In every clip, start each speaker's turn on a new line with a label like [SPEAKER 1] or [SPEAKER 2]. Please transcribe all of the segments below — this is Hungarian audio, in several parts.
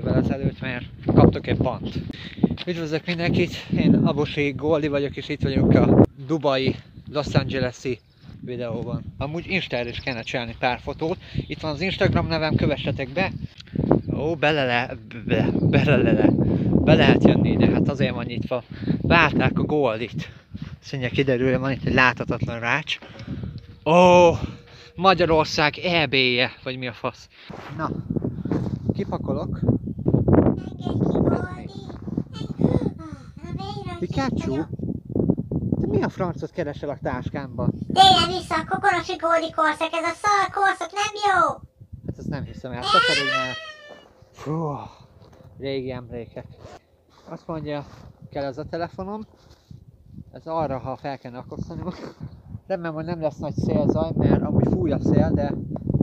[SPEAKER 1] évvel ezelőtt, mert kaptok egy pant. Üdvözlök mindenkit, én Abosi Goldi vagyok, és itt vagyok a Dubai, Los Angeles-i videóban. Amúgy Instára is kellene csinálni pár fotót. Itt van az Instagram nevem, kövessetek be. Ó, bele, le, be, bele, le, be lehet jönni ide, hát azért van nyitva. Várták a Goldit. Színje kiderül, van itt egy láthatatlan rács. Ó, Magyarország EB-je, vagy mi a fasz. Na, kipakolok. Pikachu? Te mi a francot keresel a táskámba?
[SPEAKER 2] Tényleg vissza a kokonosi gódi korszak, ez a szar korszak nem jó!
[SPEAKER 1] Hát ezt nem hiszem el, szaporodj már. Fú, régi emlékek. Azt mondja, kell ez a telefonom. Ez arra, ha fel kell akasztani. Remélem, hogy nem lesz nagy szélzaj, mert amúgy fúj a szél, de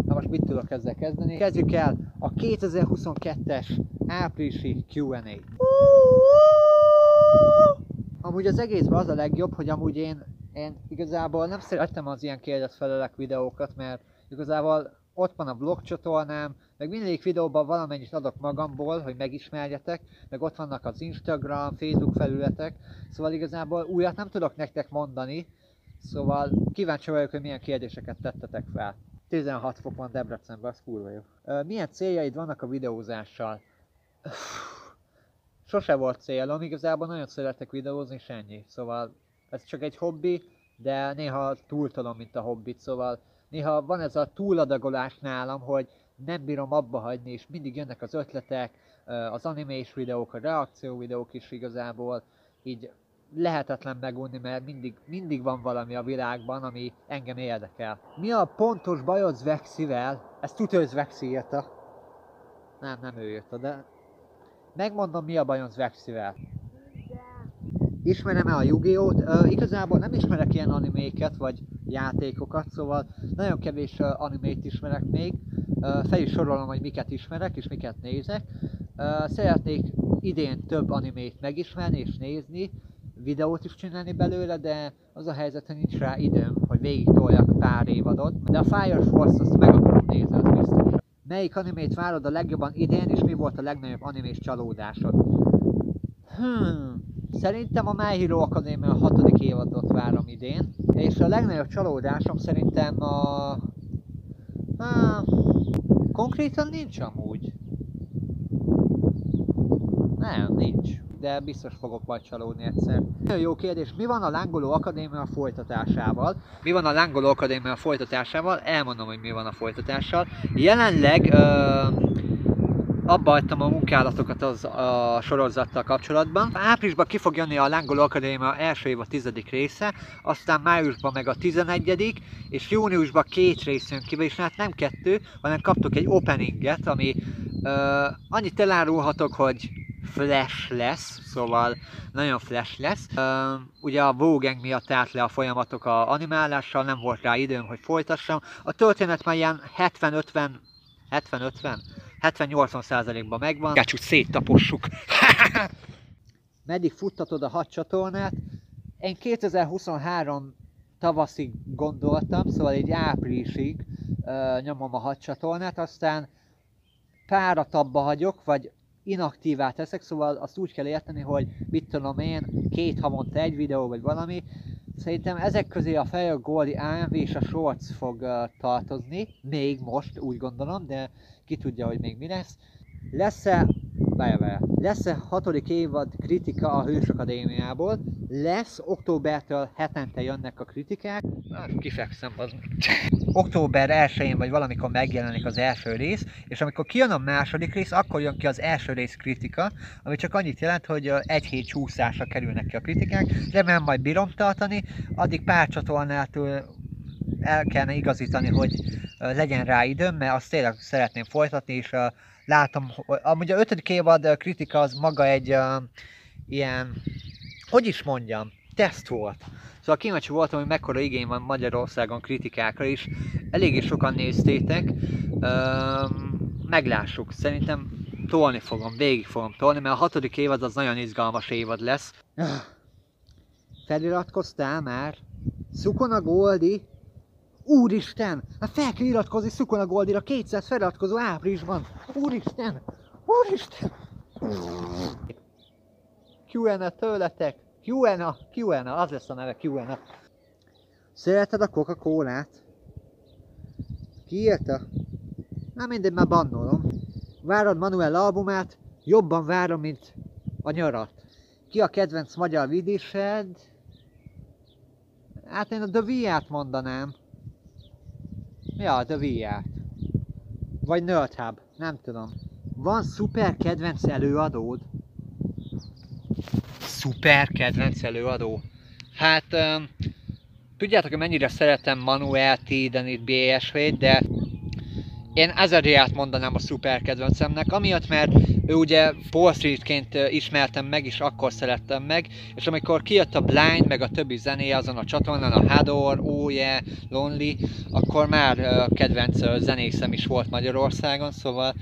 [SPEAKER 1] na most mit tudok ezzel kezdeni? Kezdjük el a 2022-es áprilisi Q&A. Amúgy az egészben az a legjobb, hogy amúgy én, én igazából nem szerettem az ilyen kérdezfelelek videókat, mert igazából ott van a vlog csatornám, meg mindegyik videóban valamennyit adok magamból, hogy megismerjetek, meg ott vannak az Instagram, Facebook felületek, szóval igazából újat nem tudok nektek mondani, szóval kíváncsi vagyok, hogy milyen kérdéseket tettetek fel. 16 fok van Debrecenben, az kurva jó. Milyen céljaid vannak a videózással? Sose volt célom, igazából nagyon szeretek videózni, és ennyi. Szóval ez csak egy hobbi, de néha túltolom, mint a hobbit, szóval néha van ez a túladagolás nálam, hogy nem bírom abba hagyni, és mindig jönnek az ötletek, az animés videók, a reakció videók is igazából, így lehetetlen megunni, mert mindig, mindig van valami a világban, ami engem érdekel. Mi a pontos bajod Vexivel? Ezt hogy Vexi írta. Nem, nem ő írta, de megmondom mi a bajom Vexivel. Ismerem-e a Yu-Gi-Oh-t? Uh, igazából nem ismerek ilyen animéket, vagy játékokat, szóval nagyon kevés uh, animét ismerek még. Uh, fel is sorolom, hogy miket ismerek és miket nézek. Uh, szeretnék idén több animét megismerni és nézni, videót is csinálni belőle, de az a helyzet, hogy nincs rá időm, hogy végig toljak pár évadot. De a Fire Force azt meg akarom nézni, az biztos. Melyik animét várod a legjobban idén, és mi volt a legnagyobb animés csalódásod? Hmm. Szerintem a My Hero Academia a hatodik évadot várom idén, és a legnagyobb csalódásom szerintem a... Ah, konkrétan nincs amúgy. Nem, nincs. De biztos fogok majd csalódni egyszer. Nagyon jó kérdés, mi van a Lángoló Akadémia folytatásával? Mi van a Lángoló Akadémia folytatásával? Elmondom, hogy mi van a folytatással. Jelenleg uh, abba hagytam a munkálatokat az a sorozattal kapcsolatban. Áprilisban ki fog jönni a Lángoló Akadémia első év a tizedik része, aztán májusban meg a tizenegyedik, és júniusban két rész jön ki, és hát nem kettő, hanem kaptok egy openinget, ami uh, annyit elárulhatok, hogy flash lesz, szóval nagyon flash lesz. Ugye a Vogang miatt állt le a folyamatok a animálással, nem volt rá időm, hogy folytassam. A történet már ilyen 70-50 70-50 70-80%-ban megvan. Gácsút széttapossuk. Meddig futtatod a hat csatornát? Én 2023 tavaszig gondoltam, szóval egy áprilisig uh, nyomom a hat csatornát, aztán párat abba hagyok, vagy inaktívá teszek, szóval azt úgy kell érteni, hogy mit tudom én, két havonta egy videó, vagy valami. Szerintem ezek közé a Fire Goldi AMV és a Shorts fog uh, tartozni, még most úgy gondolom, de ki tudja, hogy még mi lesz. Lesz-e, várja, lesz-e hatodik évad kritika a Hős Akadémiából? Lesz, októbertől hetente jönnek a kritikák. Na, kifekszem az. Október 1-én vagy valamikor megjelenik az első rész, és amikor kijön a második rész, akkor jön ki az első rész kritika, ami csak annyit jelent, hogy egy hét csúszásra kerülnek ki a kritikák. Remélem majd bírom tartani, addig pár csatornától el kellene igazítani, hogy legyen rá időm, mert azt tényleg szeretném folytatni, és uh, látom, hogy amúgy a ötödik évad kritika az maga egy uh, ilyen, hogy is mondjam, teszt volt. Szóval kíváncsi voltam, hogy mekkora igény van Magyarországon kritikákra is. Eléggé sokan néztétek. Uh, meglássuk. Szerintem tolni fogom, végig fogom tolni, mert a hatodik évad az nagyon izgalmas évad lesz. Feliratkoztál már? Szukona Goldi Úristen! Hát fel kell iratkozni Szukona Goldira 200 feliratkozó áprilisban! Úristen! Úristen! Q&A tőletek. Q&A, Q&A, az lesz a neve Q&A. Szereted a Coca-Colát? Ki írta? Na mindegy, már bannolom. Várod Manuel albumát? Jobban várom, mint a nyarat. Ki a kedvenc magyar vidised? Hát én a The mondanám. Ja, The V-át. Vagy Nerd Hub, nem tudom. Van szuper kedvenc előadód? Szuper kedvenc előadó? Hát, um, tudjátok, hogy mennyire szeretem Manuel Tidenit, BSV-t, de én Azariát mondanám a szuper kedvencemnek, amiatt, mert ő ugye Paul Streetként ismertem meg, és akkor szerettem meg, és amikor kijött a Blind, meg a többi zené azon a csatornán, a Hador, Oh yeah, Lonely, akkor már kedvenc zenészem is volt Magyarországon, szóval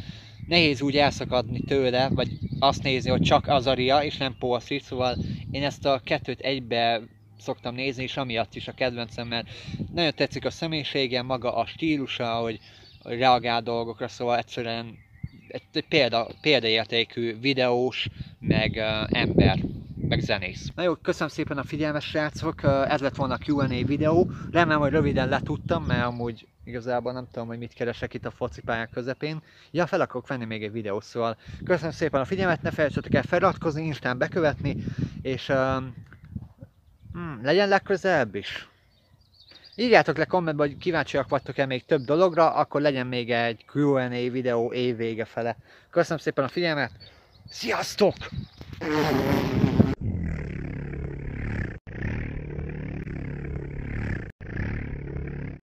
[SPEAKER 1] nehéz úgy elszakadni tőle, vagy azt nézni, hogy csak Azaria, és nem Paul Street, szóval én ezt a kettőt egybe szoktam nézni, és amiatt is a kedvencem, mert nagyon tetszik a személyisége, maga a stílusa, hogy, reagál dolgokra, szóval egyszerűen egy példa, példaértékű videós, meg uh, ember, meg zenész. Na jó, köszönöm szépen a figyelmet srácok, ez lett volna a Q&A videó. Remélem, hogy röviden letudtam, mert amúgy igazából nem tudom, hogy mit keresek itt a focipályák közepén. Ja, fel akarok venni még egy videót, szóval köszönöm szépen a figyelmet, ne felejtsetek el feliratkozni, Instán bekövetni, és um, hmm, legyen legközelebb is. Írjátok le kommentbe, hogy kíváncsiak vagytok-e még több dologra, akkor legyen még egy Q&A videó év vége fele. Köszönöm szépen a figyelmet, sziasztok!